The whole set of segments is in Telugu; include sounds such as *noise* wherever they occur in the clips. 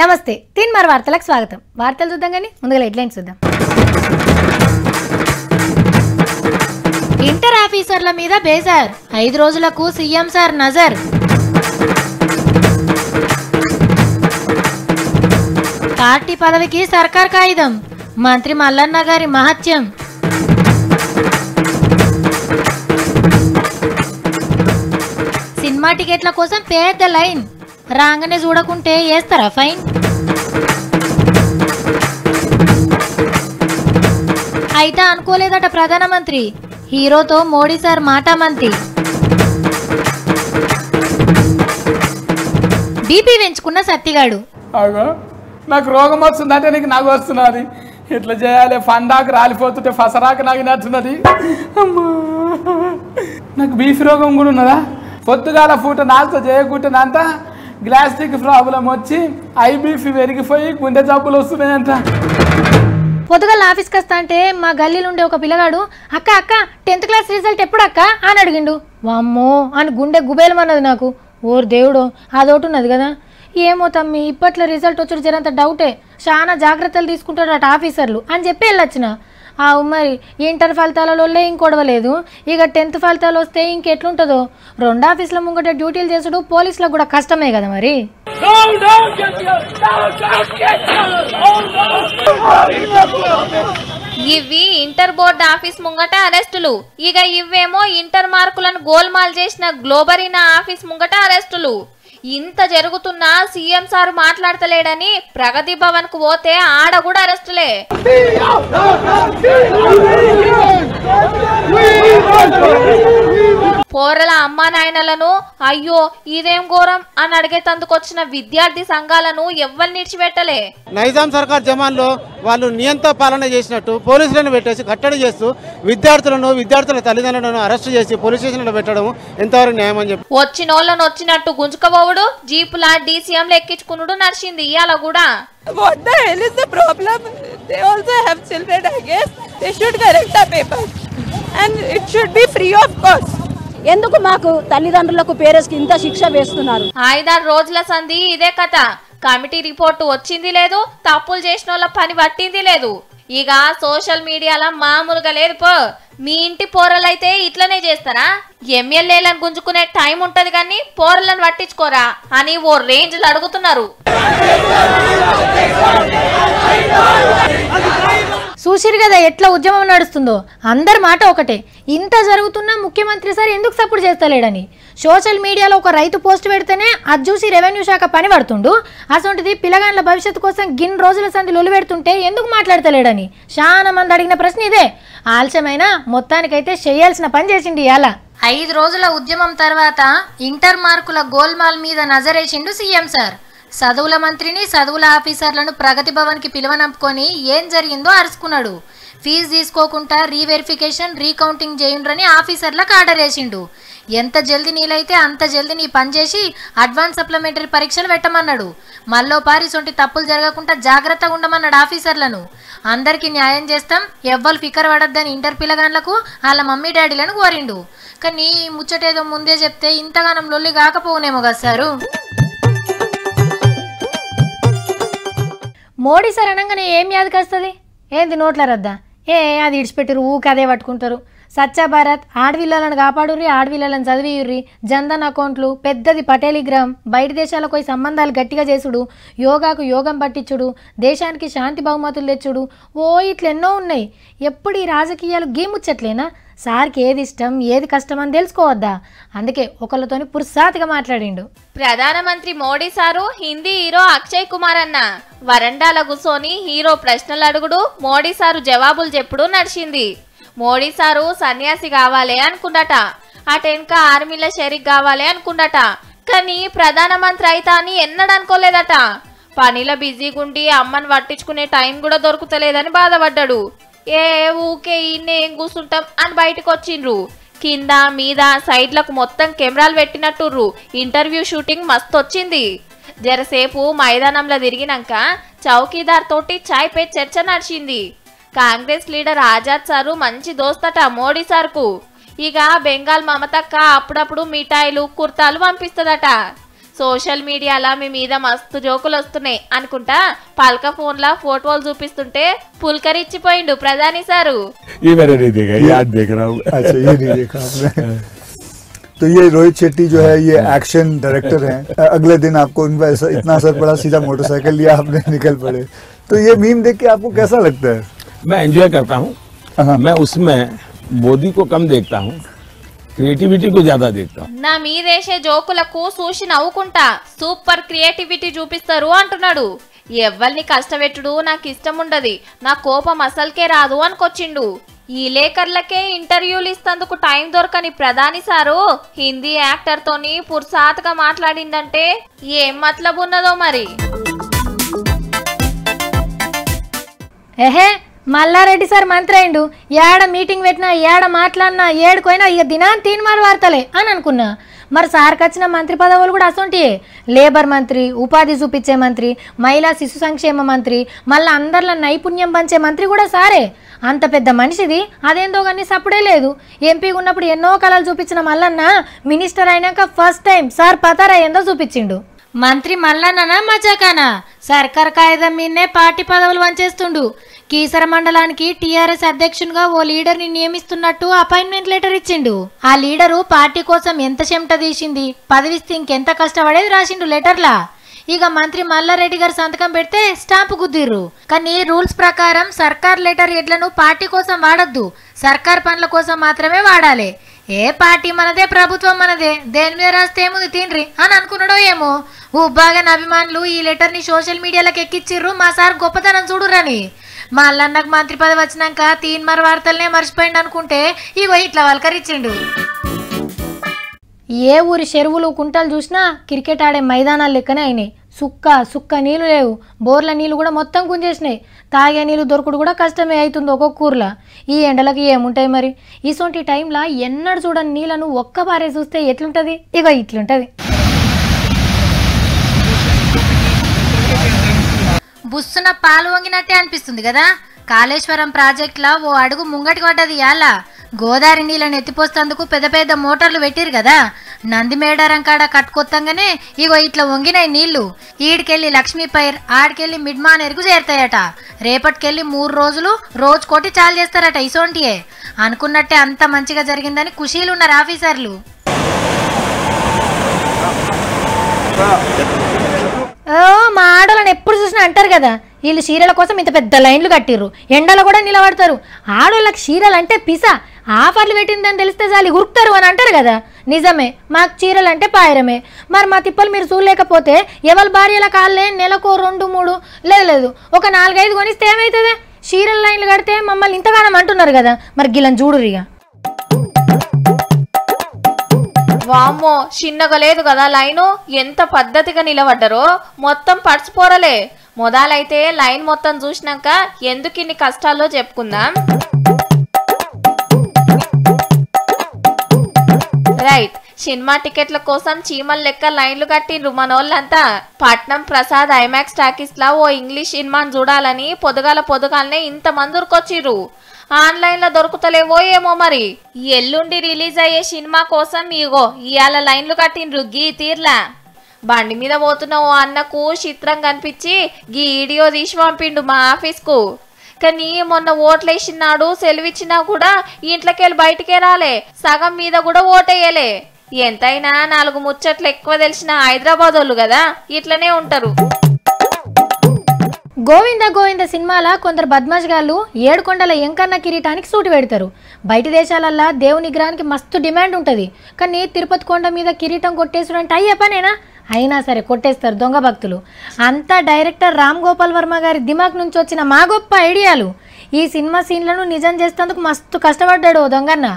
నమస్తే తిన్మార్ వార్తలకు స్వాగతం. వార్తలు చూద్దాం కానీ ముందుగా హెడ్లైన్స్ చూద్దాం. ఇంటర్ ఆఫీసర్ల మీద బేజార్. ఐదు రోజులకు సీఎం సార్ నజర్. పార్టీ పదవికి సర్కార్ కాగితం. మంత్రి మల్లన్న గారి మహత్యం. సినిమా టికెట్ల కోసం పెద్ద లైన్. రాగానే చూడకుంటే వేస్తారా ఫైన్? అయితే అనుకోలేదట ప్రధానమంత్రి. హీరోతో మోడీ సార్ మాటామంతి బీపీ పెంచుకున్న సత్తిగాడు. అగో నాకు రోగం వస్తుందంటే నీకు నాకు వస్తున్నది. ఇట్లా చేయాలి? ఫండాకు రాలిపోతుంటే ఫసరాకు నాకు నచ్చున్నది. అమ్మా. నాకు బీఫ్ రోగం కూడా ఉన్నదా? పొద్దుగాల పూట నాలుతో చేయకుంటున్నంత గ్లాస్టిక్ ప్రాబ్లం వచ్చి ఐ పెరిగిపోయి గుండె జబ్బులు వస్తున్నాయంట. పొద్దుగల ఆఫీస్కి వస్తా అంటే మా గల్లీలో ఉండే ఒక పిల్లగాడు అక్క అక్క టెన్త్ క్లాస్ రిజల్ట్ ఎప్పుడు అక్క? అని అడిగిండు. వామ్మో! అని గుండె గుబేలమన్నది నాకు. ఓరు దేవుడు అదొకటి ఉన్నది కదా. ఏమో తమ్మి ఇప్పట్లో రిజల్ట్ వచ్చి జరంత డౌటే. చాలా జాగ్రత్తలు తీసుకుంటాడు అటు ఆఫీసర్లు అని చెప్పి వెళ్ళొచ్చిన. అవు మరి ఇంటర్ ఫలితాలలో ఇంకొడవలేదు ఇక టెన్త్ ఫలితాలు వస్తే ఇంకెట్లుంటుందో? రెండు ఆఫీసుల ముంగట డ్యూటీలు చేసుడు పోలీసులకు కూడా కష్టమే కదా మరి. ఇవి ఇంటర్ బోర్డ్ ఆఫీస్ ముంగట అరెస్టులు. ఇక ఇవేమో ఇంటర్ మార్కులను గోల్మాల్ చేసిన గ్లోబరీనా ఆఫీస్ ముంగట అరెస్టులు. ఇంత జరుగుతున్నా సీఎం సార్ మాట్లాడతలేడని ప్రగతి భవన్కు పోతే ఆడ కూడా అరెస్టులే. పోరల అమ్మా నాయనలను అయ్యో ఇదేం ఘోరం అని అడిగేతందుకొచ్చిన విద్యార్థి సంఘాలను ఎవ్వరు నిడిచిపెట్టలే. నైజాం సర్కార్ జమాన్లో వాళ్ళు నియంత్ర పాలన చేసినట్టు పోలీసులను పెట్టేసి కట్టడి చేస్తూ విద్యార్థులను విద్యార్థుల తల్లిదండ్రులను అరెస్ట్ చేసి పోలీస్ స్టేషన్లో పెట్టడం ఎంతవరకు న్యాయం అని చెప్పి వచ్చినోళ్ళను వచ్చినట్టు తోడు జీప్ లా డిసిఎం లెక్కించుకున్నాడు నడిచింది. ఇవాళ కూడా. What the hell is the problem they also have children I guess they should correct the paper and it should be free of cost ఎందుకు మాకు తల్లిదండ్రులకు పేరెంట్స్కి ఇంత శిక్ష వేస్తున్నారు? ఐదారు రోజుల సంధి ఇదే కథ. కమిటీ రిపోర్టు వచ్చింది లేదు తప్పులు చేసిన వాళ్ళ పని పట్టింది లేదు. ఇక సోషల్ మీడియాలో మామూలుగా లేదు పో. మీ ఇంటి పోరలైతే ఇట్లనే చేస్తారా? ఎమ్మెల్యేలను గుంజుకునే టైం ఉంటది కానీ పోరలను పట్టించుకోరా అని ఓ రేంజ్లు అడుగుతున్నారు. చూసిరు కదా ఎట్లా ఉద్యమం నడుస్తుందో. అందరి మాట ఒకటే. ఇంత జరుగుతున్నా ముఖ్యమంత్రి సార్ ఎందుకు సపోర్ట్ చేస్తలేడని? సోషల్ మీడియాలో ఒక రైతు పోస్ట్ పెడితేనే అది చూసి రెవెన్యూ శాఖ పని పడుతుండు. అసొంటిది పిల్లగాండ్ల భవిష్యత్తు కోసం గిన్ రోజుల సంధి లొలి పెడుతుంటే ఎందుకు మాట్లాడతలేడని? చాలా మంది అడిగిన ప్రశ్న ఇదే. ఆలస్యమైన మొత్తానికైతే చేయాల్సిన పని చేసిండు ఇలా ఐదు రోజుల ఉద్యమం తర్వాత ఇంటర్ మార్కుల గోల్మాల్ మీద నజరేసిండు సీఎం సార్. చదువుల మంత్రిని చదువుల ఆఫీసర్లను ప్రగతి భవన్కి పిలువనంపుకొని ఏం జరిగిందో అరుచుకున్నాడు ఫీజు తీసుకోకుండా రీవెరిఫికేషన్ రీకౌంటింగ్ చేయండ్రని ఆఫీసర్లకు ఆర్డర్ వేసిండు ఎంత జల్దీ నీలైతే అంత జల్దీ నీ పనిచేసి అడ్వాన్స్ సప్లిమెంటరీ పరీక్షలు పెట్టమన్నాడు. మల్లో పారిసొంటి తప్పులు జరగకుండా జాగ్రత్తగా ఉండమన్నాడు ఆఫీసర్లను. అందరికీ న్యాయం చేస్తాం ఎవ్వరు ఫికర్ పడద్దని ఇంటర్ పిల్లగాన్లకు వాళ్ళ మమ్మీ డాడీలను కోరిండు. కానీ ముచ్చటేదో ముందే చెప్తే ఇంతగానం లొల్లి కాకపోవునేమో కదా సారు. మోడీ సార్ అనగానే ఏం యాదకి వస్తుంది? ఏంది నోట్ల రద్దా? ఏ అది ఇడిచిపెట్టారు ఊకి అదే పట్టుకుంటారు. సచ్చా భారత్ ఆడవిల్లలను కాపాడుర్రి ఆడవిల్లలను చదివియుర్రి జన్ధన్ అకౌంట్లు పెద్దది పటేలిగ్రామ్ బయట దేశాలకు పోయి సంబంధాలు గట్టిగా చేసుడు. యోగాకు యోగం పట్టించుడు దేశానికి శాంతి బహుమతులు తెచ్చుడు. ఓ ఇట్లెన్నో ఉన్నాయి. ఎప్పుడు ఈ రాజకీయాలు గేముచ్చట్లేనా? సార్కి ఏది ఇష్టం ఏది కష్టం అని తెలుసుకోవద్దా? అందుకే ఒకళ్ళతోని పురుసాతిగా మాట్లాడిండు. ప్రధానమంత్రి మోడీ సారు హిందీ హీరో అక్షయ్ కుమార్ అన్న. వరండాల కూర్చొని హీరో ప్రశ్నలు అడుగుడు మోడీ సారు జవాబులు చెప్పుడు నడిచింది. మోడీ సారు సన్యాసి కావాలి అనుకుండట. అటెన్క ఆర్మీలో షరీక్ కావాలి అనుకుండట. కానీ ప్రధానమంత్రి అయితా అని ఎన్నడనుకోలేదట పనిలో బిజీగుండి అమ్మని పట్టించుకునే టైం కూడా దొరుకుతలేదని బాధపడ్డాడు. ఏ ఊకే ఈయన్నే ఏం కూర్చుంటాం అని బయటకు వచ్చిండ్రు కింద మీద సైడ్లకు మొత్తం కెమెరాలు పెట్టినట్టుర్రు. ఇంటర్వ్యూ షూటింగ్ మస్తు వచ్చింది జరసేపు మైదానంలో తిరిగినాక చౌకీదార్ తోటి చాయ్ పే చర్చ నడిచింది. కాంగ్రెస్ లీడర్ ఆజాద్ సారు మంచి దోస్తట మోడీ సార్కు. ఇక బెంగాల్ మమతక్క అప్పుడప్పుడు మిఠాయిలు కుర్తాలు పంపిస్తుందట. సోషల్ మీడియాలో మీ మీద మస్తు జోకులు వస్తున్నాయి అనుకుంటా పల్క ఫోన్లా ఫోటోలు చూపిస్తుంటే పుల్కరిచ్చిపోయిండు ప్రధాని సారు ये मैंने नहीं देखा ये आज देख रहा हूँ अच्छा ये नहीं देखा आपने *laughs* तो ये रोहित शेट्टी जो है ये एक्शन डायरेक्टर हैं अगले दिन आपको उनका ऐसा इतना असर पड़ा सीधा मोटरसाइकिल लिया आपने निकल पड़े तो ये मीम देख के आपको कैसा लगता है मैं एंजॉय करता हूँ हाँ। मैं उसमें मोदी को कम देखता हूँ క్రియేటివిటీ కు జ్యాదా దేతా నా మీరేసే జోకులకు చూసి నవ్వుకుంటా. సూపర్ క్రియేటివిటీ చూపిస్తారు అంటున్నాడు. ఎవరిని కష్టపెట్టుడు నాకు ఇష్టం ఉండదు నా కోపం అసలుకే రాదు అనుకొచ్చిండు. ఈ లేకర్లకే ఇంటర్వ్యూలు ఇస్తందుకు టైం దొరకని ప్రధాని సారు హిందీ యాక్టర్తోని పుర్సాత్గా మాట్లాడిందంటే ఏం మతలబున్నదో మరి? ఏహే మల్లారెడ్డి సార్ మంత్రి అయిండు ఏడ మీటింగ్ పెట్టినా ఏడ మాట్లాడినా ఏడుకోయినా ఇక దినాన్ని తీన్మారు వార్తలే అని అనుకున్నా. మరి సార్కి వచ్చిన మంత్రి పదవులు కూడా అసొంటియే. లేబర్ మంత్రి ఉపాధి చూపించే మంత్రి మహిళా శిశు సంక్షేమ మంత్రి మళ్ళీ అందరిలో నైపుణ్యం పంచే మంత్రి కూడా సారే. అంత పెద్ద మనిషిది అదేందో కానీ సప్పుడే లేదు. ఎంపీ ఉన్నప్పుడు ఎన్నో కళలు చూపించిన మల్లన్న మినిస్టర్ అయినాక ఫస్ట్ టైం సార్ పతారా ఏందో చూపించిండు. మంత్రి మల్లన్ననా మజాకానా? సర్కార్ కాయిదం మీదనే పార్టీ పదవులు వంచేస్తుండు. కీసర మండలానికి టీఆర్ఎస్ అధ్యక్షునిగా ఓ లీడర్ని నియమిస్తున్నట్టు అపాయింట్మెంట్ లెటర్ ఇచ్చిండు. ఆ లీడరు పార్టీ కోసం ఎంత చెమట తీసింది? పదవిస్తే ఇంకెంత కష్టపడేది రాసిండు లెటర్లా? ఇక మంత్రి మల్లారెడ్డి గారు సంతకం పెడితే స్టాంపు గుద్దిర్రు. కానీ రూల్స్ ప్రకారం సర్కార్ లెటర్ ఎడ్లను పార్టీ కోసం వాడద్దు. సర్కార్ పనుల కోసం మాత్రమే వాడాలి. ఏ పార్టీ మనదే ప్రభుత్వం మనదే? దేని మీద రాస్తే ఏముంది తినరి అని అనుకున్నాడో ఏమో? ఉబ్బాగన్ అభిమానులు ఈ లెటర్ని సోషల్ మీడియాలకు ఎక్కిచ్చిర్రు మా సార్ గొప్పతనం చూడురని. మా అల్లన్నకు మంత్రి పదవి వచ్చినాక తీన్మర వార్తలనే మర్చిపోయిండు అనుకుంటే ఇగో ఇట్లా వల్కరిచ్చిండు. ఏ ఊరి చెరువులు కుంటలు చూసినా క్రికెట్ ఆడే మైదానాలు లెక్కనే అయినాయి. సుక్క సుక్క నీళ్ళు లేవు. బోర్ల నీళ్ళు కూడా మొత్తం గుంజేసినాయి. తాగే నీళ్ళు దొరకడు కూడా కష్టమే అవుతుంది ఒక్కొక్క ఊర్లో. ఈ ఎండలకి ఏముంటాయి మరి? ఇసొంటి టైంలో ఎన్నడు చూడని నీళ్ళను ఒక్క బారే చూస్తే ఎట్లుంటుంది? ఇక ఇట్లుంటుంది. బుస్సున పాలు వంగినట్టే అనిపిస్తుంది కదా? కాళేశ్వరం ప్రాజెక్టులో ఓ అడుగు ముంగటికి పడ్డది ఇయాల. గోదావరి నీళ్ళని ఎత్తిపోస్తందుకు పెద్ద పెద్ద మోటార్లు పెట్టిరు కదా? నంది మేడారం కాడ కట్టుకొత్తంగానే ఇగో ఇట్లా వంగినాయి నీళ్ళు. ఈడికెళ్ళి లక్ష్మీ పైర్ ఆడికెళ్ళి మిడ్మాన్ ఎరుగు చేరుతాయట. రేపటికెళ్ళి మూడు రోజులు రోజు కోటి చాలు చేస్తారట ఇసోంటియే అనుకున్నట్టే అంత మంచిగా జరిగిందని ఖుషీలు ఉన్నారు ఆఫీసర్లు. ఓ మా ఆడోళ్ళని ఎప్పుడు చూసినా అంటారు కదా వీళ్ళు చీరల కోసం ఇంత పెద్ద లైన్లు కట్టిర్రు. ఎండలో కూడా నిలబడతారు. ఆడోళ్ళకి చీరలు అంటే పిసా. ఆఫర్లు పెట్టిందని తెలిస్తే చాలు ఉరుకుతారు అని అంటారు కదా. నిజమే మాకు చీరలు అంటే పాయరమే. మరి మా తిప్పలు మీరు చూడలేకపోతే ఎవరి భార్యల కాళ్ళే నెలకు రెండు మూడు లేదు లేదు ఒక నాలుగైదు కొనిస్తే ఏమవుతుంది చీరల లైన్లు కడితే మమ్మల్ని ఇంతగానం అంటున్నారు కదా. మరి గిలని చూడురిగా వామ్మో చిన్నగా లేదు కదా లైను? ఎంత పద్ధతిగా నిలబడ్డరో. మొత్తం పడిచిపోరలే. మొదలైతే లైన్ మొత్తం చూసినాక ఎందుకు ఇన్ని కష్టాల్లో చెప్పుకుందాం? రైట్. సినిమా టికెట్ల కోసం చీమల లెక్క లైన్లు కట్టిండ్రు మనోళ్ళంతా. పట్నం ప్రసాద్ ఐమాక్స్ టాకీస్ లా ఓ ఇంగ్లీష్ సినిమాను చూడాలని పొదుగాల పొదుగాలనే ఇంత మందురుకొచ్చిర్రు. ఆన్లైన్లో దొరుకుతలేవో ఏమో మరి. ఈ ఎల్లుండి రిలీజ్ అయ్యే సినిమా కోసం ఇగో ఇవాళ లైన్లు కట్టిండ్రు గీ తీర్లా. బండి మీద పోతున్న ఓ అన్నకు చిత్రం కనిపించి గీ వీడియో తీసి పంపిండు మా ఆఫీస్కు. కానీ మొన్న ఓట్లేసినాడు సెలవిచ్చినా కూడా ఇంట్లోకి వెళ్ళి బయటికే రాలే. సగం మీద కూడా ఓటేయలే. ఎంతైనా నాలుగు ముచ్చట్లు ఎక్కువ తెలిసిన హైదరాబాద్ వాళ్ళు కదా ఇట్లనే ఉంటారు. గోవింద గోవింద సినిమాల కొందరు బద్మాజ్గాళ్ళు ఏడుకొండల ఎంకన్న కిరీటానికి సూటి పెడతారు. బయట దేశాలల్లా దేవుని విగ్రహానికి మస్తు డిమాండ్ ఉంటుంది. కానీ తిరుపతి కొండ మీద కిరీటం కొట్టేసుడు అంటే అయ్యే పనేనా? అయినా సరే కొట్టేస్తారు దొంగ భక్తులు. అంతా డైరెక్టర్ రామ్ గోపాల్ వర్మ గారి దిమాగ్ నుంచి వచ్చిన మా గొప్ప ఐడియాలు. ఈ సినిమా సీన్లను నిజం చేసేందుకు మస్తు కష్టపడ్డాడు ఓ దొంగన్న.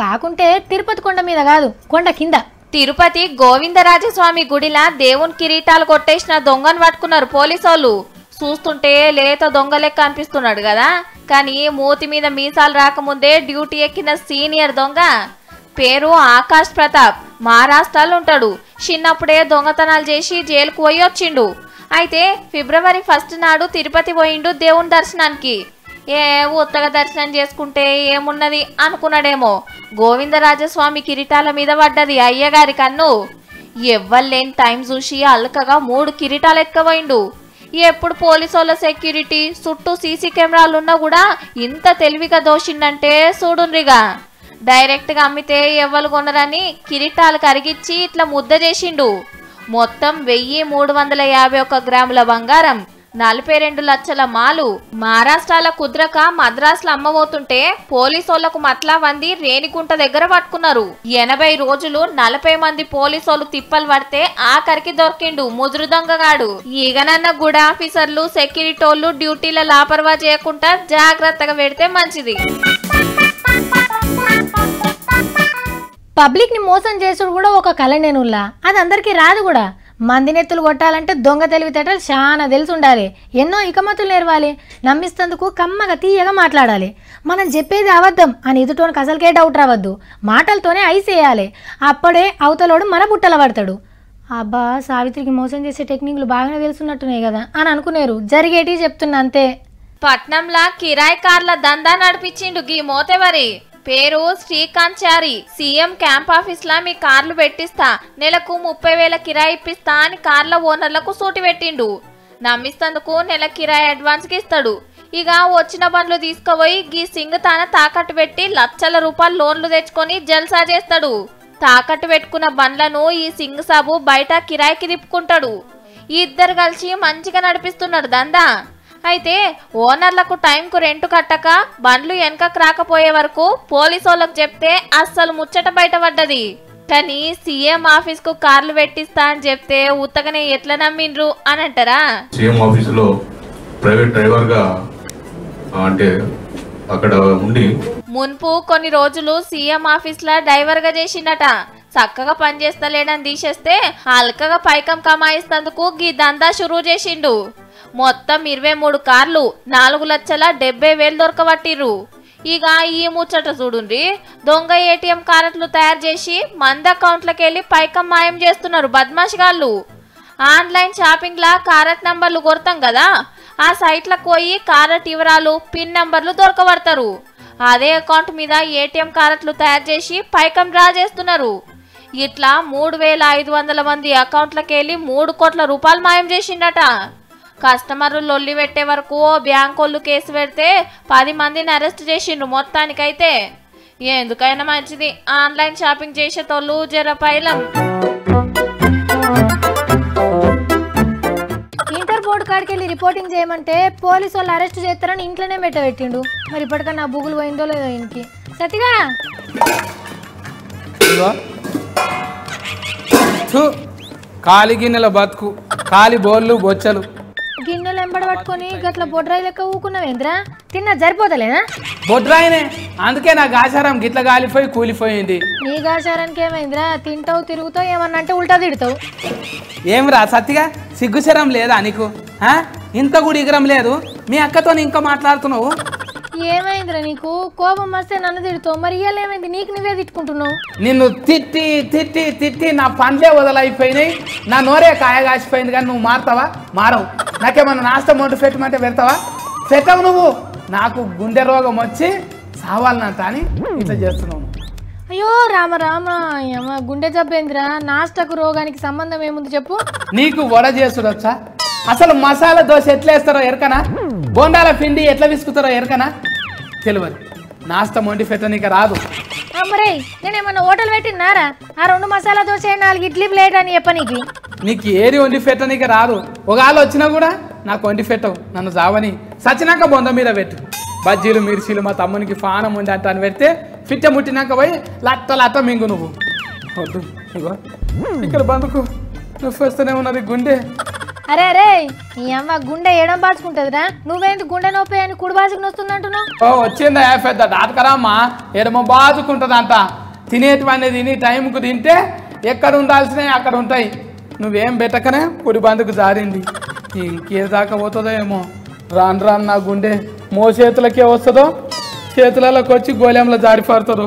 కాకుంటే తిరుపతి కొండ మీద కాదు కొండ కింద. తిరుపతి గోవిందరాజస్వామి గుడిలా దేవుని కిరీటాలు కొట్టేసిన దొంగను పట్టుకున్నారు పోలీసోళ్ళు. చూస్తుంటే లేత దొంగ లెక్క అనిపిస్తున్నాడు కదా. కానీ మూతి మీద మీసాలు రాకముందే డ్యూటీ ఎక్కిన సీనియర్ దొంగ. పేరు ఆకాష్ ప్రతాప్. మహారాష్ట్రలో ఉంటాడు. చిన్నప్పుడే దొంగతనాలు చేసి జైలుకు పోయి వచ్చిండు. అయితే ఫిబ్రవరి ఫస్ట్ నాడు తిరుపతి పోయిండు దేవుని దర్శనానికి. ఏ ఉత్తగా దర్శనం చేసుకుంటే ఏమున్నది అనుకున్నాడేమో. గోవిందరాజస్వామి కిరీటాల మీద పడ్డది అయ్యగారి కన్ను. ఎవ్వలేని టైం చూసి అల్కగా మూడు కిరీటాలు ఎక్కబోయిండు ఎప్పుడు పోలీసు వాళ్ళ సెక్యూరిటీ చుట్టూ సీసీ కెమెరాలున్నా కూడా ఇంత తెలివిగా దోషిండంటే చూడుండ్రిగా. డైరెక్ట్గా అమ్మితే ఎవ్వరు కొనరని కిరీటాలు కరిగిచ్చి ఇట్లా ముద్ద చేసిండు. మొత్తం వెయ్యి మూడు వందల యాభై ఒక్క గ్రాముల బంగారం నలభై రెండు లక్షల మాలు. మహారాష్ట్రాల కుద్రక మద్రాసులో అమ్మబోతుంటే పోలీసోళ్ళకు మట్లా వంది రేణిగుంట దగ్గర పట్టుకున్నారు. ఎనభై రోజులు నలభై మంది పోలీసోళ్ళు తిప్పలు పడితే ఆఖరికి దొరికిండు ముదురు దొంగగాడు. ఈగనన్న గుడ ఆఫీసర్లు సెక్యూరిటోళ్ళు డ్యూటీల లాపర్వా చేయకుండా జాగ్రత్తగా పెడితే మంచిది. పబ్లిక్ని మోసం చేసుడు కూడా ఒక కళ నేనుల్లా. అది అందరికీ రాదు కూడా. మందినెత్తులు కొట్టాలంటే దొంగ తెలివితేటలు చాలా తెలిసి ఉండాలి. ఎన్నో ఇకమతులు నేర్వాలి. నమ్మిస్తందుకు కమ్మగా తీయగా మాట్లాడాలి. మనం చెప్పేది అబద్ధం అని ఎదుటోనికి అసలుకే డౌట్ రావద్దు. మాటలతోనే ఐసేయాలి అప్పుడే అవతలోడు మన బుట్టల పడతాడు. అబ్బా సావిత్రికి మోసం చేసే టెక్నిక్లు బాగానే తెలుసున్నట్టున్నాయి కదా అని అనుకునేరు. జరిగేటి చెప్తున్నా అంతే. పట్నంలా కిరాయి కార్ల దందా నడిపించిండు గీ మోతెవరి. పేరు Srikanth Chari CM camp office లా మీ కార్లు పెట్టిస్తా. నెలకు ముప్పై వేల కిరాయి ఇప్పిస్తా అని కార్ల ఓనర్లకు సూటి పెట్టిండు. నమ్మిస్తందుకు నెల కిరాయి అడ్వాన్స్కి ఇస్తాడు. ఇక వచ్చిన బండ్లు తీసుకుపోయి గీ సింగ్ తాన తాకట్టు పెట్టి లక్షల రూపాయలు లోన్లు తెచ్చుకొని జల్సా చేస్తాడు. తాకట్టు పెట్టుకున్న బండ్లను ఈ సింగ్ సాబు బయట కిరాయికి తిప్పుకుంటాడు. ఇద్దరు కలిసి మంచిగా నడిపిస్తున్నాడు దందా. అయితే ఓనర్లకు టైంకు రెంట్ కట్టక బండ్లు వెనకకు రాకపోయే వరకు పోలీసోళ్ళకు చెప్తే అస్సలు ముచ్చట బయటపడ్డది. కానీ సీఎం ఆఫీస్కు కార్లు పెట్టిస్తా అని చెప్తే ఉత్తగనే ఎట్లా నమ్మిండ్రు అని అంటారా? సీఎం ఆఫీసులో ప్రైవేట్ డ్రైవర్గా అంటే అక్కడ ఉండి మున్పు కొన్ని రోజులు సీఎం ఆఫీస్ లా డ్రైవర్గా చేసిండట. చక్కగా పనిచేస్తలేడని తీసేస్తే హల్కగా పైకం కమాయిస్తందుకు గీ దందా షురూ చేసిండు. మొత్తం ఇరవై మూడు కార్లు నాలుగు లక్షల డెబ్బై వేలు దొరకబట్టిర్రు. ఇక ఈ ముచ్చట చూడుండ్రి. దొంగ ఏటీఎం కార్డులు తయారు చేసి మంద అకౌంట్లకి వెళ్ళి పైకం మాయం చేస్తున్నారు బద్మాష్ గాళ్ళు. ఆన్లైన్ షాపింగ్లా కారెట్ నంబర్లు కొడతాం కదా ఆ సైట్లకు పోయి కారెట్ వివరాలు పిన్ నంబర్లు దొరకబడతారు. అదే అకౌంట్ మీద ఏటీఎం కార్డులు తయారు చేసి పైకం డ్రా చేస్తున్నారు. ఇట్లా మూడు వేల ఐదు వందల మంది అకౌంట్లకి వెళ్ళి మూడు కోట్ల రూపాయలు మాయం చేసిండట. కస్టమర్లు లొల్లి పెట్టే వరకు ఓ బ్యాంకోళ్ళు కేసు పెడితే పది మందిని అరెస్ట్ చేసిండ్రు మొత్తానికైతే. ఎందుకైనా మంచిది. ఆన్లైన్ షాపింగ్ చేసేటోళ్ళు జర పైలం. ఇంటర్ బోర్డు కాడికి వెళ్ళి రిపోర్టింగ్ చేయమంటే పోలీసు వాళ్ళు అరెస్ట్ చేస్తారని ఇంట్లోనే పెట్టబెట్టిండు మరి ఇప్పటికన్నా నా బుగులు పోయిందో లేదో ఇంటికి సతిగా! ఇదిగో. థు, కాలి గిన్నెల బతుకు. కాలి బోళ్ళు బొచ్చలు. గిన్నెలు ఎంబడ పట్టుకొని గట్ల బొడ్రాయి లెక్క ఊకున్నావేంద్రా? తిన్నా సరిపోతలేనా? బొడ్రాయినే. అందుకే నాకు ఆచారం గిట్ల గాలిపోయి కూలిపోయింది. నీ గాచారానికి ఏమైందిరా? తింటావు తిరుగుతావు ఏమన్నా అంటే ఉల్టా తిడతావు. ఏమిరా సత్తిగా? సిగ్గుశరం లేదా నీకు? ఆ? ఇంత కూడా ఇగరం లేదు. మీ అక్కతో ఇంకా మాట్లాడుతున్నావు? ఏమైందిరా నీకు? కోపం వస్తే నన్ను తిడతావు. మరి ఇవాళ ఏమైంది? నీకు నువ్వే తిట్టుకుంటున్నావు. నిన్ను తిట్టి తిట్టి తిట్టి నా పండ్లే వదలైపోయినాయి. నా నోరే కాయ కాసిపోయింది కానీ నువ్వు మారుతావా? మారవు. నాకేమన్నా నాస్తం మొంటు పెట్టమంటే పెడతావా? పెట్టవు నువ్వు. నాకు గుండె రోగం వచ్చి సావాలనంత అని ఇట్లా చేస్తున్నావు. అయ్యో రామ రామ అమ్మ గుండె జబ్బేంద్రా? నాస్టకు రోగానికి సంబంధం ఏముంది చెప్పు. నీకు వడ చేసుడొచ్చా అసలు మసాలా దోశ ఎట్లా వేస్తారో ఎరకనా? బోండాల పిండి ఎట్లా విసుకుతారో ఎరకనా? తెలియదు. నాస్తం వండి పెట్టనీక రాదు. మరే నేనేమన్నా హోటల్ పెట్టినారా ఆ రెండు మసాలా దోశ నాలుగు ఇడ్లీ ప్లేట్ అని చెప్పనీకి నీకు. ఏరి వండి పెట్టనీక రాదు. ఒకవేళ వచ్చినా కూడా నాకు వండి పెట్టవు. నన్ను జావని సచ్చినాక బొంద మీద పెట్టు. బజ్జీలు మిర్చీలు మా తమ్మునికి ఫానం ఉంది అంట అని పెడితే పిట్ట ముట్టినాక పోయి లట్ట లట్ట మింగు నువ్వు. వద్దు ఇగో ఇక్కడ బందుకు నొప్పి వస్తూనే ఉన్నది గుండె. అరే అరే ఈ అమ్మ గుండె ఏడం బాచుకుంటుందిరా నువ్వేంటి గుండె నొప్పి అని కుడి బాచుకుని వస్తుందంటున్నావు ఓ వచ్చిందా పెద్ద డాక్టరమ్మా ఎడమ బాదుకుంటుందంట తినేటివన్నీ తిని టైంకు తింటే ఎక్కడ ఉండాల్సినవి అక్కడ ఉంటాయి. నువ్వేం పెట్టకనే పొడి బందుకు జారింది. ఇంకే దాకా పోతుందో ఏమో. రాను రాను నా గుండె మో చేతులకే వస్తుందో? చేతులలోకి వచ్చి గోళంలో జారిపడుతుందో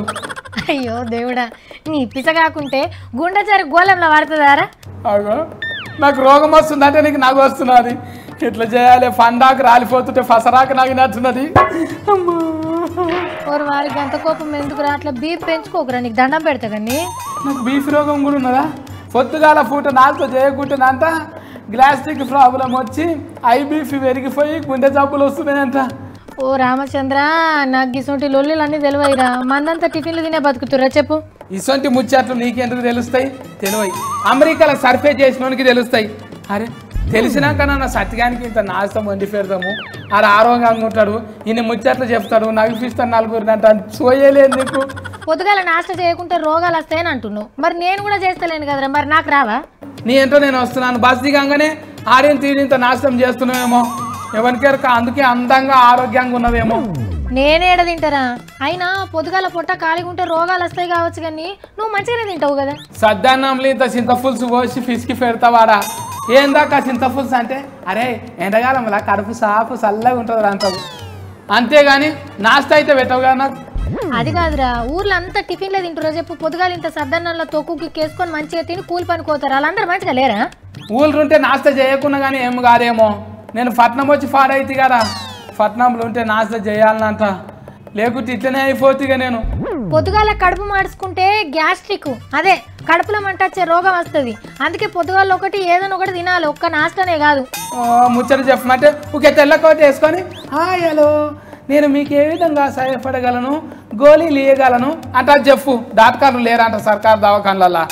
అయ్యో దేవుడా నీ పిస కాకుంటే గుండె సరి గోళంలో పడుతుందారా అగో నాకు రోగం వస్తుందంటే నీకు నాకు వస్తున్నది. ఇట్లా చేయాలి? ఫండాకు రాలిపోతుంటే ఫసరాకు నాకు నచ్చున్నది. అమ్మా. ఓరు వారికి ఎంత కోపం ఎందుకురా అట్లా బీప్ పెంచుకోకురా నీకు దండం పెడతా కానీ నాకు బీఫ్ రోగం కూడా ఉన్నదా? పొద్దుగాల పూట నాలుగు చేయకుంటున్నంత గ్లాస్టిక్ ప్రాబ్లం వచ్చి ఐబీపీ పెరిగిపోయి గుండె జబ్బులు వస్తున్నాయంట. ఓ రామచంద్ర నాకు గిసొంటి లొల్లిలు అన్నీ తెలివైరా మందంతా టిఫిన్లు తినే బతుకుతురా చెప్పు. ఇసొంటి ముచ్చట్లు నీకెందుకు తెలుస్తాయి? తెలివై. అమెరికాలో సర్ఫే చేసినోనికి తెలుస్తాయి. అరే తెలిసినాక నా సత్యానికి ఇంత నాశనం వండి పెడతాము ఆడ ఆరోగ్యంగా ఉంటాడు ఇన్ని ముచ్చట్లు చెప్తాడు నవ్విస్తాడు నలుగురిని అంట చూయలేదు నీకు. పొద్దుగాల నాష్ట చేయకుంటే రోగాలు వస్తాయని అంటున్నావు. మరి నేను కూడా చేస్తలేను కదరా మరి నాకు రావా? నీ ఏంటో నేను వస్తున్నాను. బస్ దిగంగానే ఆడిని తీడి ఇంత నాశనం చేస్తున్నావేమో. ఎవరికెరక అందుకే అందంగా ఆరోగ్యంగా ఉన్నవేమో. నేనేడ తింటారా? అయినా పొద్దుగాల పొట్ట ఉంటే రోగాలు వస్తాయి కావచ్చు కానీ నువ్వు మంచిగానే తింటావు కదా. సద్దన్నంలో ఇంత చింతపులుసు పోసి ఫిస్కి పెడతావాడా ఏందాక చింతపులుసు అంటే? అరే ఎండకాలంలో కడుపు సాపు చల్లగా ఉంటుంది అంటావు. అంతేగాని నాస్తా అయితే పెట్టవు కదా నాకు. అది కాదురా ఊర్లో అంతా టిఫిన్లే తింటారా చెప్పు. పొద్దుగాల ఇంత సద్దన్నంలో తొక్కుకి కేసుకొని మంచిగా తిని కూలి పనికోతారు వాళ్ళందరూ మంచిగా లేరా? ఊళ్ళుంటే నాస్తా చేయకుండా కానీ ఏం కాదేమో. నేను పట్నం వచ్చి పాడైతే కదా. పట్నంలో ఉంటే నాస్తా చేయాలనంట లేకుంటే ఇట్లనే అయిపోతుందిగా నేను. పొద్దుగాల కడుపు మార్చుకుంటే గ్యాస్ట్రిక్. అదే కడుపులో మంట వచ్చే రోగం వస్తుంది. అందుకే పొద్దుగాల ఒకటి ఏదైనా ఒకటి తినాలి. ఒక్క నాస్తనే కాదు. ముచ్చట చెప్పమంటే ఒకే తెల్ల కోట వేసుకొని హాయ్ హలో. నేను మీకు ఏ విధంగా సహాయపడగలను? గోళీలు ఇయ్యగలను? అంటే చెప్పు. డాక్టర్లు లేరంట సర్కార్ దవాఖానలలో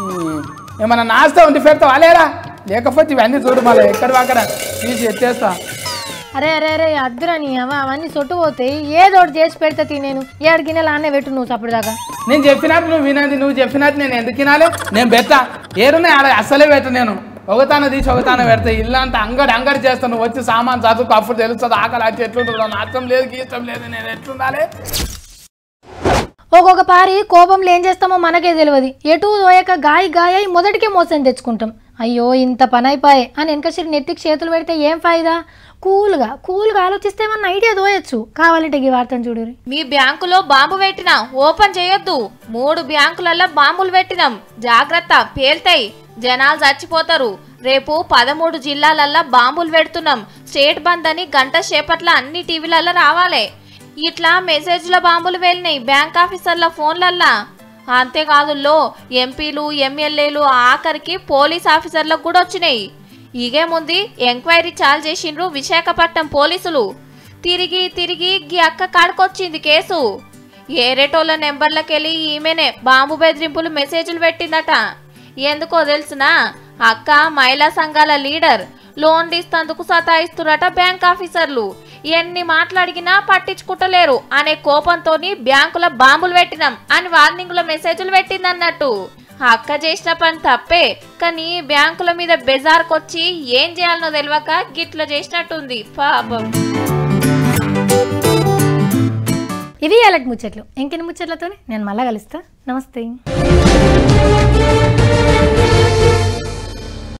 ఉమ్, ఏమన్నా నాస్తా ఉండి పెడతావా? లేరా? లేకపోతే ఇవన్నీ చూడు మళ్ళీ. ఎక్కడి అక్కడ తీసి ఎత్తేస్తా. అరే అరే అరే అద్దురా నీ అవ అవన్నీ సొట్టు పోతాయి ఏదో ఒకటి చేసి పెడతా తీ నేను. ఏడు గిన్నెలు అన్నే పెట్టు నువ్వు చప్పటిదాకా నేను చెప్పినట్టు నువ్వు వినది నువ్వు చెప్పినట్టు నేను ఎందుకు వినాలి నేను పెట్టా. ఏరున్నాయి ఆడ అస్సలే పెట్ట నేను. ఒకతాన తీసి ఒకతాన పెడతా ఇల్లు అంతా అంగడి అంగడి చేస్తాను నువ్వు వచ్చి సామాన్ చదువుకు అప్పుడు తెలుస్తుంది ఆకలి వచ్చి ఎట్లుంటుందో నాశనం లేదు గీష్టం లేదు నేను ఎట్లుండాలి? ఒక్కొక్క పారి కోపంలో ఏం చేస్తామో మనకే తెలియదు. ఎటు దోయక గాయ గాయ మొదటికే మోసం తెచ్చుకుంటాం. అయ్యో ఇంత పని అయిపోయే అని వెనకసిరి నెత్తికి చేతులు పెడితే ఏం ఫాయిదా? కూల్గా కూల్గా ఆలోచిస్తే ఏమన్నా ఐడియా దోయచ్చు. కావాలంటే ఈ వార్తను చూడు మీ బ్యాంకులో బాంబు పెట్టినా. ఓపెన్ చేయొద్దు. మూడు బ్యాంకులలో బాంబులు పెట్టినాం. జాగ్రత్త పేల్తాయి. జనాలు చచ్చిపోతారు. రేపు పదమూడు జిల్లాలల్లో బాంబులు పెడుతున్నాం. స్టేట్ బంద్ అని గంట సేపట్ల అన్ని టీవీలలో రావాలి. ఇట్లా మెసేజ్ల బాంబులు వెళ్ళినాయి. బ్యాంక్ ఆఫీసర్ల ఫోన్లల్లా. అంతేకాదుల్లో ఎంపీలు ఎమ్మెల్యేలు ఆఖరికి పోలీస్ ఆఫీసర్లకు కూడా వచ్చినాయి. ఇగేముంది ఎంక్వైరీ చాలు చేసిండ్రు విశాఖపట్నం పోలీసులు. తిరిగి తిరిగి గీ అక్క కాడుకొచ్చింది కేసు. ఏరేటోళ్ళ నెంబర్లకెళ్ళి ఈమెనే బాంబు బెదిరింపులు మెసేజ్లు పెట్టిందట. ఎందుకో తెలుసునా? అక్క మహిళా సంఘాల లీడర్ లోన్ ఇస్తందుకు సతాయిస్తురట బ్యాంక్ ఆఫీసర్లు. ఎన్ని మాట్లాడిగినా పట్టించుకుంటలేరు అనే కోపంతోని బ్యాంకుల బాంబులు పెట్టినాం అని వార్నింగ్ల మెసేజ్లు పెట్టిందన్నట్టు. అక్క చేసిన పని తప్పే కానీ బ్యాంకుల మీద బెజార్కొచ్చి ఏం చేయాలనో తెలియక గిట్ల చేసినట్టుంది పాపం. ఇవి అలాంటి ముచ్చట్లు. ఇంకెన్ని ముచ్చట్లతోనే? నేను మళ్ళా కలుస్తా. నమస్తే.